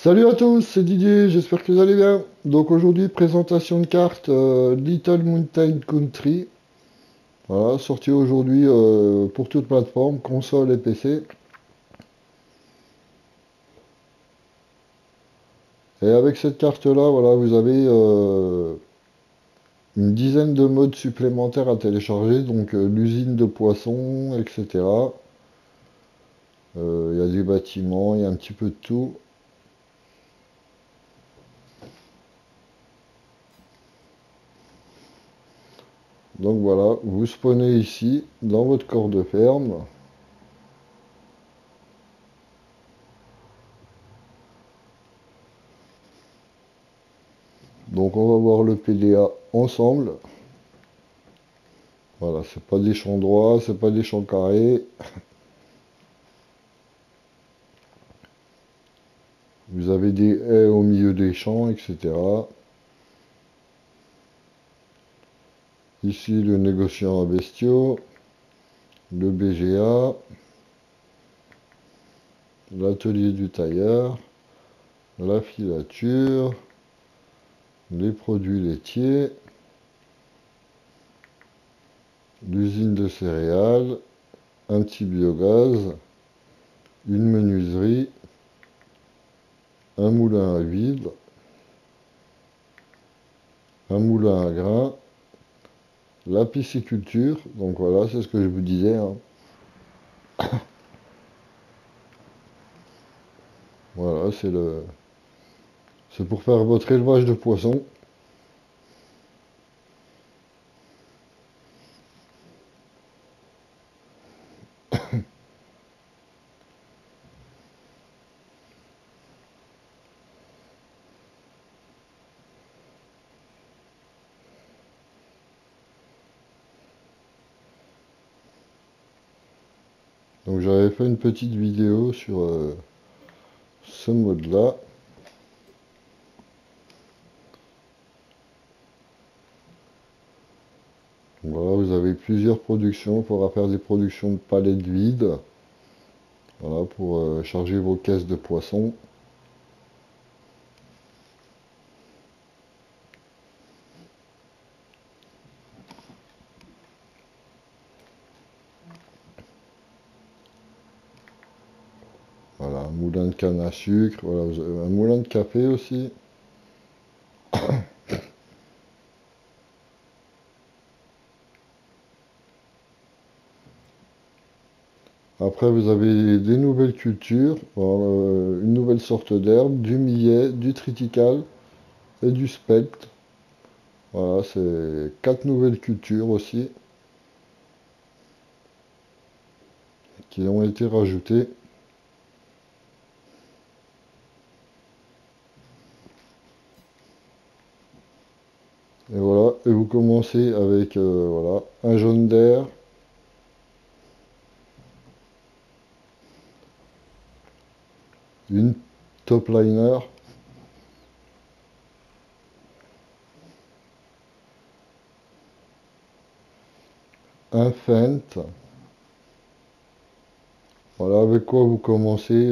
Salut à tous, c'est Didier, j'espère que vous allez bien. Donc aujourd'hui, présentation de carte euh, Little Mountain Country. Voilà, sorti aujourd'hui euh, pour toute plateforme, console et PC. Et avec cette carte-là, voilà, vous avez euh, une dizaine de modes supplémentaires à télécharger, donc l'usine de poissons, etc. Il y a des bâtiments, il y a un petit peu de tout. Donc voilà, vous spawnez ici, dans votre corps de ferme. Donc on va voir le PDA ensemble. Voilà, c'est pas des champs droits, c'est pas des champs carrés. Vous avez des haies au milieu des champs, etc. Ici, le négociant à bestiaux, le BGA, l'atelier du tailleur, la filature, les produits laitiers, l'usine de céréales, un petit biogaz, une menuiserie, un moulin à vide, un moulin à grains, la pisciculture, donc voilà, c'est ce que je vous disais. Hein. voilà, c'est le. C'est pour faire votre élevage de poissons. Donc j'avais fait une petite vidéo sur euh, ce mode là. Voilà, vous avez plusieurs productions. Il faudra faire des productions de palettes vides. Voilà, pour euh, charger vos caisses de poissons. Voilà, un moulin de canne à sucre, voilà, un moulin de café aussi. Après, vous avez des nouvelles cultures, euh, une nouvelle sorte d'herbe, du millet, du triticale et du spectre. Voilà, c'est quatre nouvelles cultures aussi qui ont été rajoutées. Et vous commencez avec euh, voilà, un jaune d'air, une top liner, un fent, voilà avec quoi vous commencez.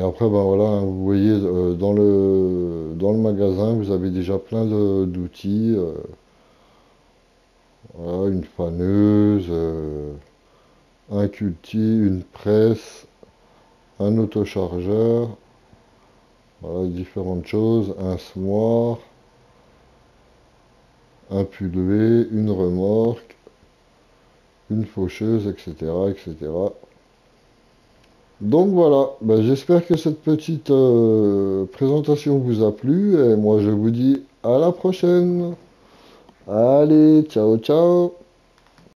Après, ben voilà, vous voyez, euh, dans, le, dans le magasin, vous avez déjà plein d'outils. Euh, voilà, une faneuse, euh, un culti, une presse, un autochargeur, voilà, différentes choses, un semoir, un pulvé, une remorque, une faucheuse, etc., etc. Donc voilà, ben, j'espère que cette petite euh, présentation vous a plu et moi je vous dis à la prochaine. Allez, ciao ciao